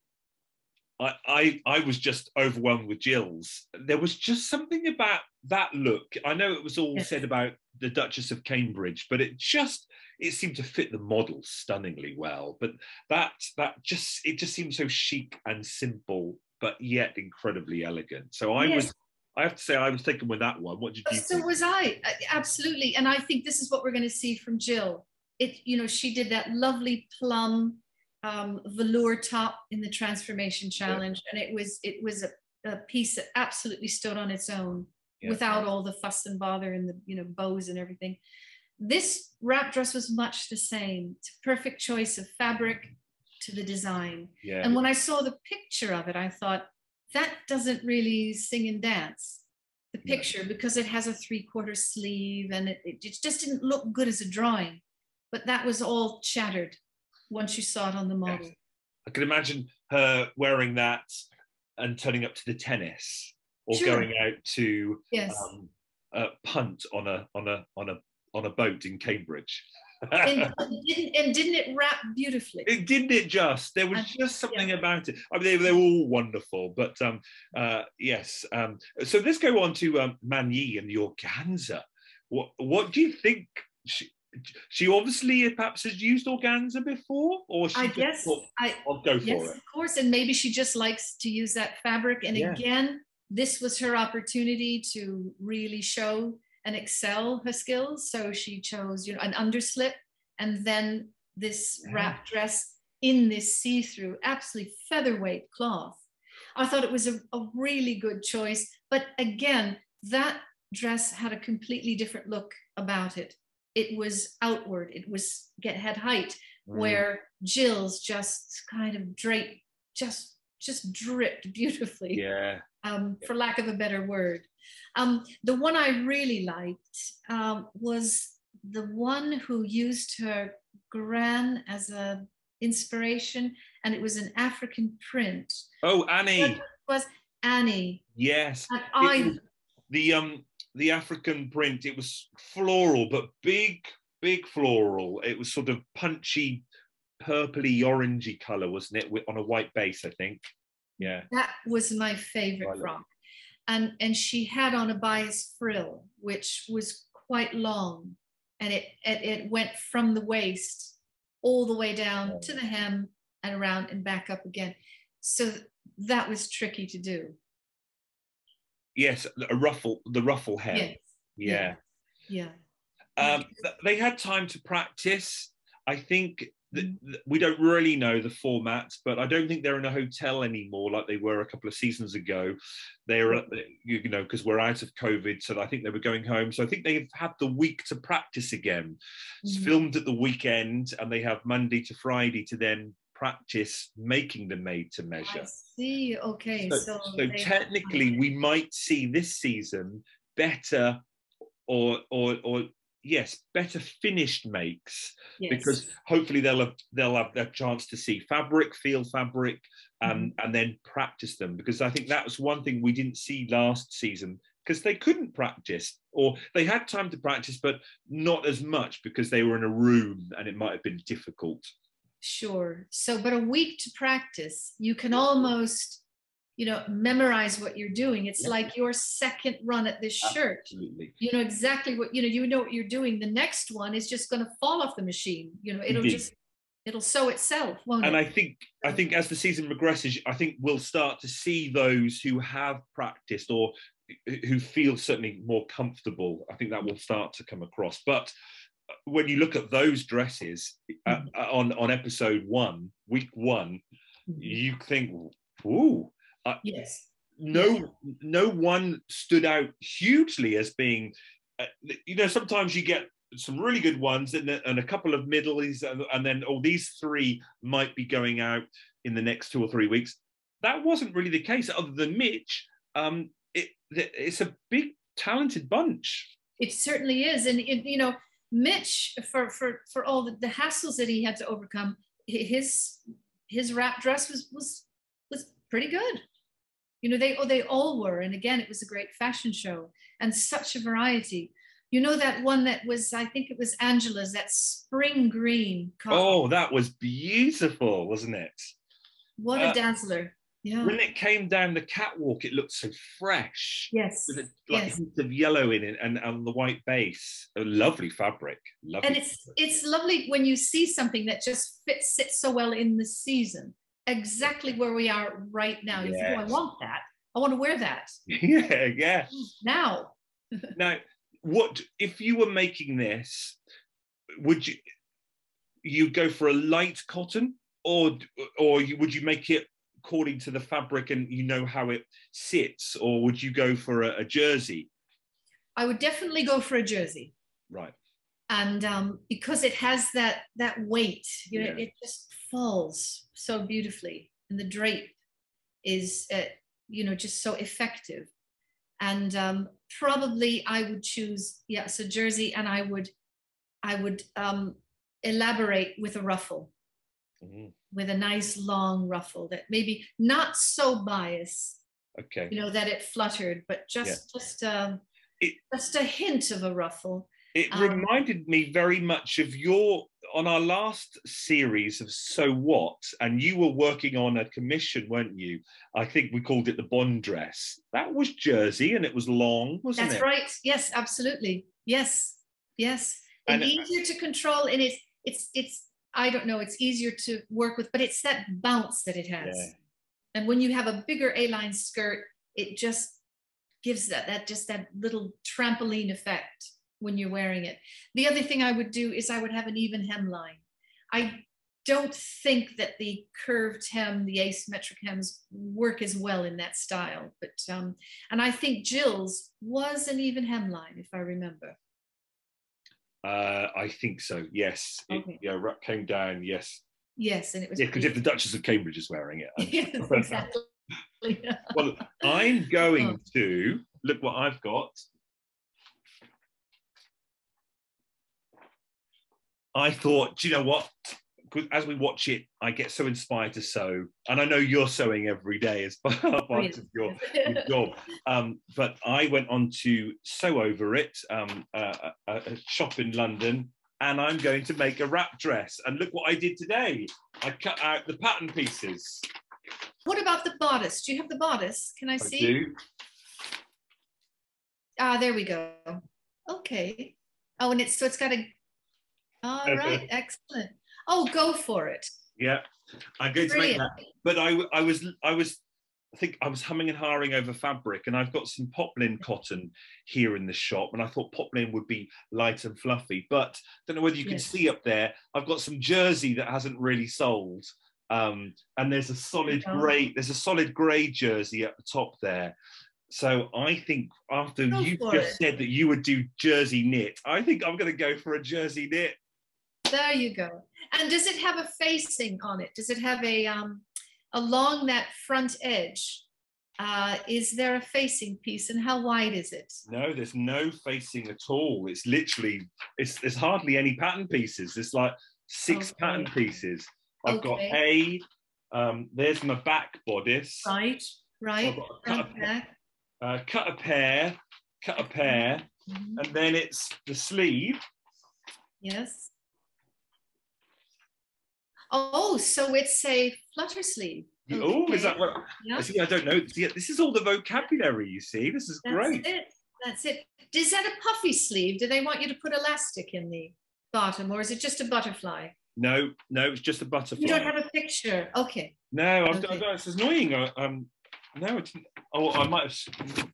I, I I was just overwhelmed with Jill's. There was just something about that look. I know it was all Yes. said about the Duchess of Cambridge, but it just it seemed to fit the model stunningly well. But that that just it just seemed so chic and simple, but yet incredibly elegant. So I Yes. was I have to say I was taken with that one. What did you so think? was I Uh, absolutely, and I think this is what we're going to see from Jill. It, you know, she did that lovely plum um, velour top in the Transformation Challenge, and it was it was a, a piece that absolutely stood on its own Yeah. without all the fuss and bother and the you know bows and everything. This wrap dress was much the same. It's a perfect choice of fabric to the design. yeah. And when I saw the picture of it, I thought that doesn't really sing and dance. The No. picture because it has a three quarter sleeve and it, it just didn't look good as a drawing. But that was all shattered once you saw it on the model. I can imagine her wearing that and turning up to the tennis or Sure. going out to Yes. um, uh, punt on a on a on a on a boat in Cambridge. and, (laughs) didn't, and didn't it wrap beautifully? it didn't it just there was I- just something about it i mean they, they were all wonderful but um uh yes um so let's go on to um Man Yi and the organza what what do you think she, she obviously perhaps has used organza before or she I guess thought, I i'll go for yes, it of course. And maybe she just likes to use that fabric. And Yeah. again, this was her opportunity to really show and excel her skills. So she chose, you know, an underslip and then this Yeah. wrap dress in this see-through, absolutely featherweight cloth. I thought it was a, a really good choice. But again, that dress had a completely different look about it. It was outward, it was get head height Mm. where Jill's just kind of draped, just just dripped (laughs) beautifully, yeah um, for lack of a better word. Um, the one I really liked um, was the one who used her gran as a inspiration, and it was an African print. oh annie was Annie, yes I the um the african print it was floral but big big floral. It was sort of punchy purpley orangey color wasn't it with, on a white base i think. Yeah. That was my favorite frock. And and she had on a bias frill which was quite long and it it, it went from the waist all the way down to the hem and around and back up again. So that was tricky to do yes a ruffle the ruffle hem yes. Yeah. Yeah. Um they had time to practice. I think that that we don't really know the format but i don't think they're in a hotel anymore like they were a couple of seasons ago. They're you know because we're out of covid so i think they were going home. So i think they've had the week to practice again. It's Mhm. filmed at the weekend and they have monday to friday to then practice making the made to I measure see okay so, so, so technically we might see this season better or or or yes better finished makes yes. because hopefully they'll have they'll have their chance to see fabric feel fabric um, Mm-hmm. and then practice them because i think that was one thing we didn't see last season because they couldn't practice or they had time to practice but not as much because they were in a room and it might have been difficult Sure. So, but a week to practice, you can almost, you know, memorize what you're doing. It's Yeah. like your second run at this shirt. absolutely You know exactly what, you know, you know what you're doing. The next one is just going to fall off the machine. You know, it'll Indeed. just, it'll sew itself, won't and it? I think I think as the season progresses, I think we'll start to see those who have practiced or who feel certainly more comfortable. I think that will start to come across. But when you look at those dresses uh, on on episode one, week one, Mhm. you think, "Ooh." yes. no no one stood out hugely as being uh, you know sometimes you get some really good ones and, a- and a couple of middles and, and then oh these three might be going out in the next two or three weeks that wasn't really the case other than mitch um it it's a big talented bunch It certainly is. And, it, you know, Mitch, for, for, for all the, the hassles that he had to overcome, his, his wrap dress was, was, was pretty good. You know, they, oh, they all were. And again, it was a great fashion show and such a variety. You know, that one that was, I think it was Angela's, that spring green. oh that was beautiful wasn't it what uh, a dazzler. Yeah. When it came down the catwalk, it looked so fresh. Yes. With a, like yes. of yellow in it and on the white base. A lovely fabric. Lovely. And it's it's lovely when you see something that just fits sits so well in the season. Exactly where we are right now. You think, oh, I want that. I want to wear that (laughs) yeah, yeah. Mm, now. (laughs) Now, what if you were making this? Would you you go for a light cotton, or or would you make it according to the fabric and you know how it sits, or would you go for a, a jersey? I would definitely go for a jersey. Right. and um, because it has that that weight you know Yeah. it just falls so beautifully and the drape is uh, you know just so effective and um, probably i would choose yeah so jersey and i would i would um, elaborate with a ruffle Mhm. with a nice long ruffle that maybe not so bias Okay. you know that it fluttered but just just um, It- just a hint of a ruffle It Um, reminded me very much of your on our last series of So What, and you were working on a commission, weren't you? I think we called it the Bond dress. That was jersey and it was long, wasn't That's it? right. Yes, absolutely. Yes, yes. And, And- easier to control, and it's it's it's I don't know. It's easier to work with, but it's that bounce that it has. Yeah. And when you have a bigger A-line skirt, it just gives that that just that little trampoline effect when you're wearing it. The other thing I would do is I would have an even hemline. I don't think that the curved hem, the asymmetric hems, work as well in that style. But um, and I think Jill's was an even hemline, if I remember. Uh, I think so. Yes. It, Yeah, came down. Yes. Yes, and it was. Yeah, because if the Duchess of Cambridge is wearing it. I'm- (laughs) yes, exactly. (laughs) well, I'm Oh. going to look what I've got. I thought, do you know what? As we watch it, I get so inspired to sew, and I know you're sewing every day as (laughs) part of your, your job. Um, but I went on to Sew Over It, um, a, a, a shop in London, and I'm going to make a wrap dress. And look what I did today! I cut out the pattern pieces. What about the bodice? Do you have the bodice? Can I I see? do. Ah, there we go. Okay. Oh, and it's so it's got a. All Okay. right, excellent. Oh, go for it. Yeah, I'm going to make that. But I, I was, I was, I think I was humming and hawing over fabric, and I've got some poplin cotton here in the shop, and I thought poplin would be light and fluffy. But don't know whether you can Yes. see up there. I've got some jersey that hasn't really sold, um, and there's a solid Oh. grey. There's a solid grey jersey at the top there. So I think after Go you just it. said that you would do jersey knit, I think I'm going to go for a jersey knit. There you go. And does it have a facing on it? Does it have a um along that front edge? Uh, is there a facing piece, and how wide is it? No, there's no facing at all. It's literally, it's there's hardly any pattern pieces. There's like six Okay. pattern pieces. I've got a, um, there's my back bodice. Right, right. A cut, Front, a, uh, cut a pair, cut a pair, Mhm. and then it's the sleeve. Yes. Oh, so it's a flutter sleeve. Oh, is that what? Yeah, See, I don't know. See, this is all the vocabulary. You see, this is great. that's great. it. That's it. Is that a puffy sleeve? Do they want you to put elastic in the bottom, or is it just a butterfly? No, no, it's just a butterfly. You don't have a picture. Okay. No, I've, Okay. I've, it's annoying. I- Um, no, it's. Oh, I might have.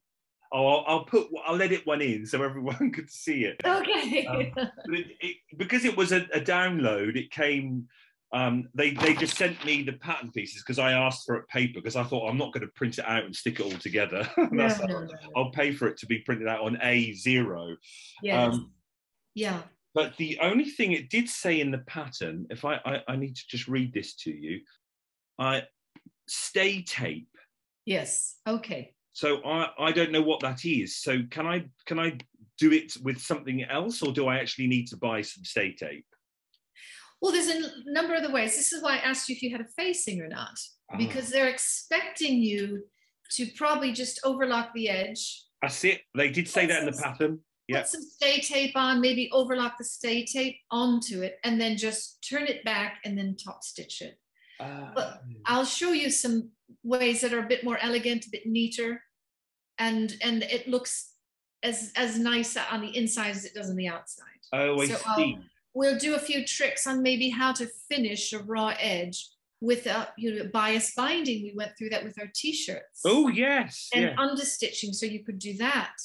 Oh, I'll, I'll put. I'll edit one in so everyone (laughs) could see it. Okay. Um, it, it, because it was a, a download, it came. Um, they they just sent me the pattern pieces because I asked for it paper because I thought I'm not going to print it out and stick it all together. no, no, no, no. I'll pay for it to be printed out on A zero. Yes. Um, yeah. But the only thing it did say in the pattern, if I, I, I need to just read this to you, I stay tape. Yes. Okay. So I, I don't know what that is. So can I can I do it with something else, or do I actually need to buy some stay tape? Well, there's a number of the ways. This is why I asked you if you had a facing or not, Ah, because they're expecting you to probably just overlock the edge, that's it. They did say that in the pattern. Yeah. put some stay tape on, maybe overlock the stay tape onto it, and then just turn it back and then top stitch it. But I'll show you some ways that are a bit more elegant, a bit neater, and and it looks as as nice on the inside as it does on the outside. oh, I so see. I'll- We'll do a few tricks on maybe how to finish a raw edge with a you know bias binding. We went through that with our t-shirts. Oh, yes. and yeah. understitching. So you could do that.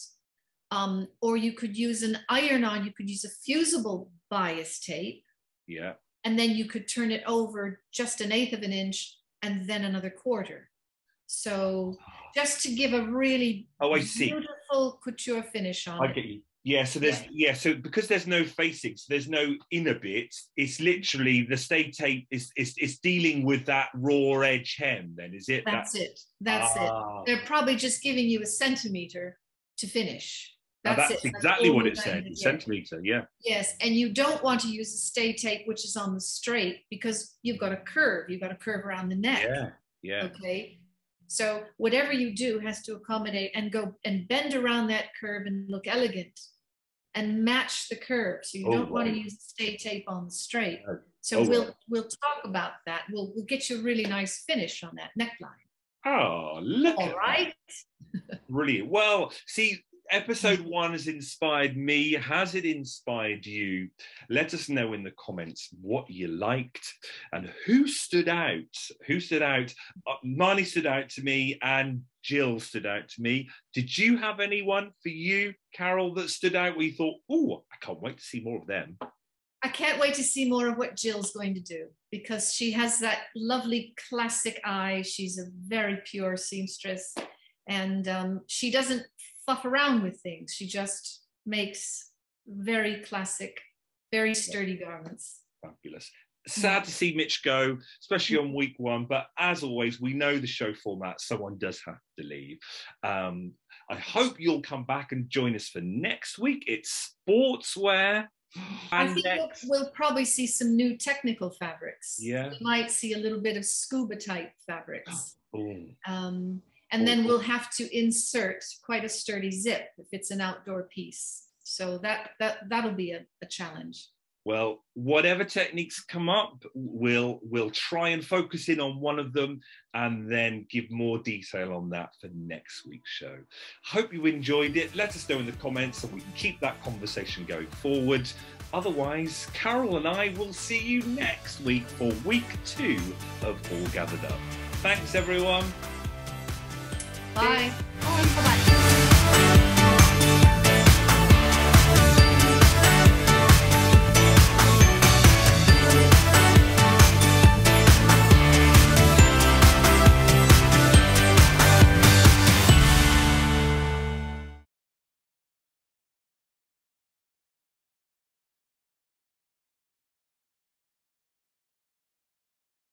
Um, or you could use an iron on, you could use a fusible bias tape, yeah. and then you could turn it over just an eighth of an inch and then another quarter. So just to give a really Oh, I see. beautiful couture finish on I it. get you. Yeah, so there's yeah. so because there's no facing, so there's no inner bit. It's literally the stay tape is is is dealing with that raw edge hem. Then is it? That's it. That's it. Ah. They're probably just giving you a centimeter to finish. Now, That's, that's it. exactly all what it said. Centimeter. Yeah. Yes, and you don't want to use a stay tape which is on the straight because you've got a curve. You've got a curve around the neck. Yeah. Yeah. Okay. So whatever you do has to accommodate and go and bend around that curve and look elegant and match the curve. So you Oh, don't want to use stay tape on the straight. So oh, we'll we'll talk about that. We'll we'll get you a really nice finish on that neckline. Oh, look at All right. (laughs) Brilliant. Well, see, episode one has inspired me. Has it inspired you? Let us know in the comments what you liked and who stood out. Who stood out? Uh, Marnie stood out to me and Jill stood out to me. Did you have anyone for you, Carol, that stood out where you thought, oh, I can't wait to see more of them? I can't wait to see more of what Jill's going to do because she has that lovely classic eye. She's a very pure seamstress and um, she doesn't fluff around with things. She just makes very classic, very sturdy garments. Fabulous. Sad to see Mitch go, especially on week one. But as always, we know the show format. Someone does have to leave. Um, I hope you'll come back and join us for next week. It's sportswear. I And think we'll, next, we'll probably see some new technical fabrics. Yeah. We might see a little bit of scuba type fabrics. Boom. (gasps) Um, and then we'll have to insert quite a sturdy zip if it's an outdoor piece. So that that that'll be a, a challenge. Well, whatever techniques come up, we'll we'll try and focus in on one of them and then give more detail on that for next week's show. Hope you enjoyed it. Let us know in the comments so we can keep that conversation going forward. Otherwise, Carol and I will see you next week for week two of All Gathered Up. Thanks, everyone. Bye. Bye.